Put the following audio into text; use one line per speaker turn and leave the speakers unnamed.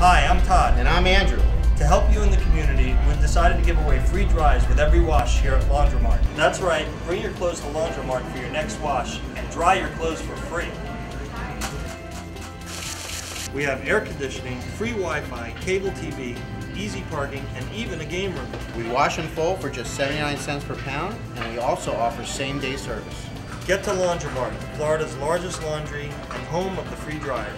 Hi, I'm Todd.
And I'm Andrew.
To help you in the community, we've decided to give away free dries with every wash here at Laundromart. That's right, bring your clothes to Laundromart for your next wash and dry your clothes for free. We have air conditioning, free Wi-Fi, cable TV, easy parking, and even a game room.
We wash in full for just 79 cents per pound, and we also offer same-day service.
Get to Laundromart, Florida's largest laundry and home of the free dryer.